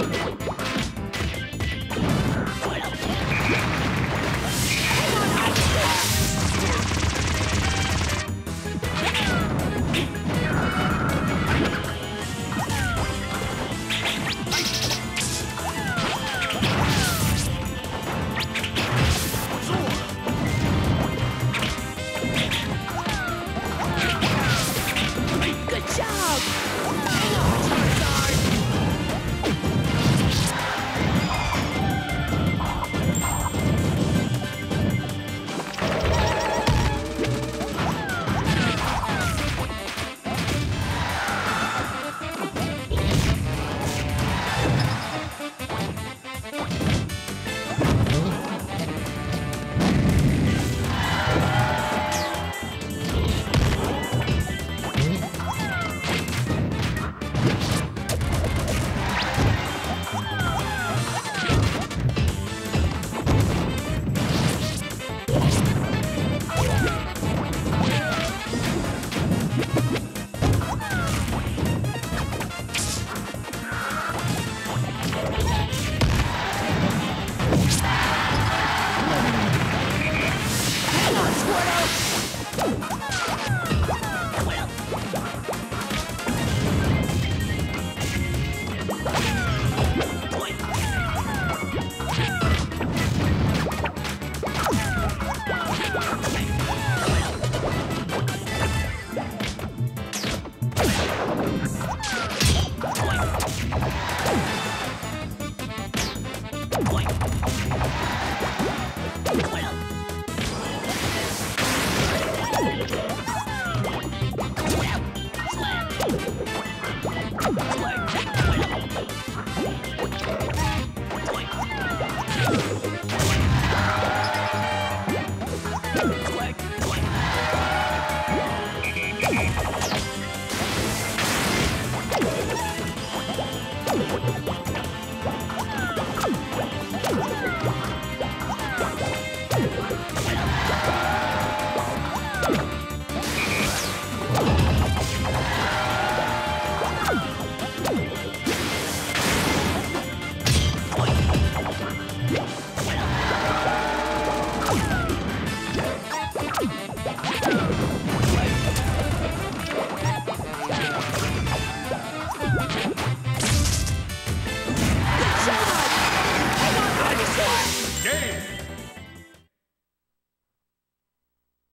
Let's go.